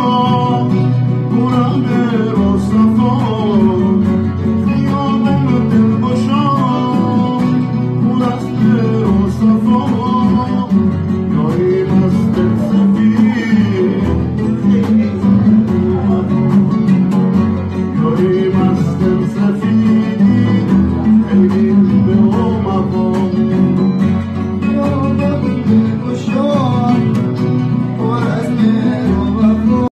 Oh.